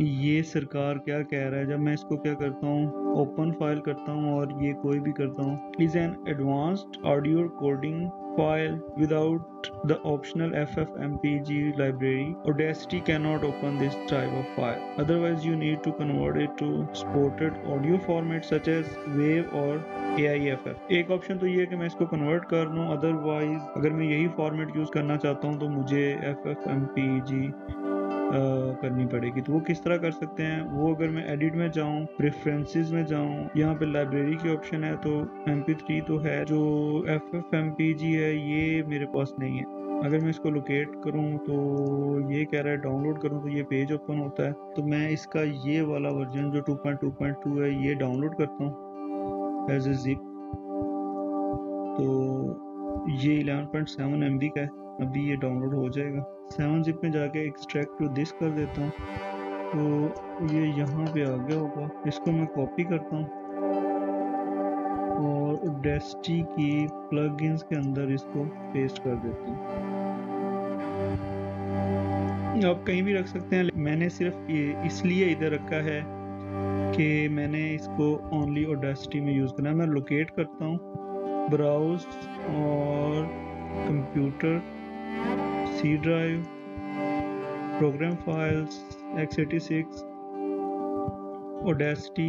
ये सरकार क्या कह रहा है? जब मैं इसको क्या करता हूँ? ओपन फ़ाइल करता हूँ और ये कोई भी करता हूँ। Is an advanced audio recording file without the optional F F M P G library Audacity can not open this type of file otherwise you need to convert it to supported audio format such as wave or A I F F एक option तो ये है कि मैं इसको convert कर लूँ। Otherwise अगर मैं यही फॉर्मेट यूज़ करना चाहता हूँ तो मुझे F F M P G करनी पड़ेगी। तो वो किस तरह कर सकते हैं? वो अगर मैं एडिट में जाऊँ प्रेफरेंसेस में जाऊँ, यहाँ पे लाइब्रेरी की ऑप्शन है तो एम तो है, जो F F M P G है, ये मेरे पास नहीं है। अगर मैं इसको लोकेट करूँ तो ये कह रहा है डाउनलोड करूँ तो ये पेज ओपन होता है। तो मैं इसका ये वाला वर्जन जो 2.2.2 है, ये डाउनलोड करता हूँ एज ए जिप तो ये 11.7 एम का है, अभी ये डाउनलोड हो जाएगा। सेवन जिप में जाके एक्सट्रैक्ट टू दिस कर देता हूँ। तो ये यहाँ पे आ गया होगा। इसको मैं कॉपी करता हूँ। और डेस्टी की प्लगइन्स के अंदर इसको पेस्ट कर देता हूँ। आप कहीं भी रख सकते हैं, मैंने सिर्फ़ इसलिए इधर रखा है कि मैंने इसको ओनली ओडेसिटी में यूज़ करना है। मैं लोकेट करता हूँ। ब्राउज और computer C drive, program files, x86, Audacity,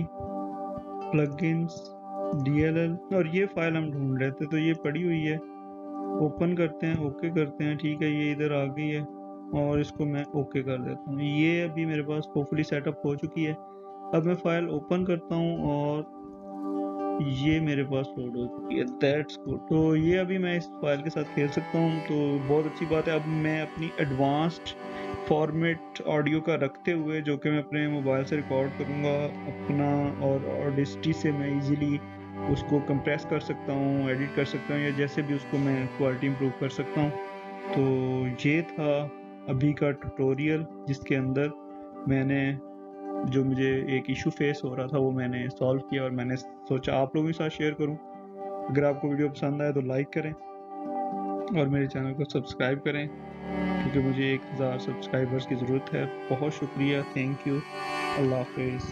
plugins, DLL और ये फ़ाइल हम ढूंढ रहे थे तो ये पड़ी हुई है। ओपन करते हैं ओके करते हैं ठीक है ये इधर आ गई है और इसको मैं ओके कर देता हूँ। ये अभी मेरे पास होपफुली सेटअप हो चुकी है। अब मैं फ़ाइल ओपन करता हूँ और ये मेरे पास लोड हो चुकी है दैट्स गुड तो ये अभी मैं इस फ़ाइल के साथ खेल सकता हूँ तो बहुत अच्छी बात है। अब मैं अपनी एडवांस्ड फॉर्मेट ऑडियो का रखते हुए, जो कि मैं अपने मोबाइल से रिकॉर्ड करूँगा, अपना और ऑडिस्टी से मैं इजीली उसको कंप्रेस कर सकता हूँ एडिट कर सकता हूँ, या जैसे भी उसको मैं क्वालिटी इम्प्रूव कर सकता हूँ। तो ये था अभी का ट्यूटोरियल जिसके अंदर मैंने जो मुझे एक इशू फेस हो रहा था, वो मैंने सॉल्व किया और मैंने सोचा आप लोगों के साथ शेयर करूँ। अगर आपको वीडियो पसंद आए तो लाइक करें और मेरे चैनल को सब्सक्राइब करें, क्योंकि मुझे एक हज़ार सब्सक्राइबर्स की ज़रूरत है। बहुत शुक्रिया थैंक यू अल्लाह हाफिज़।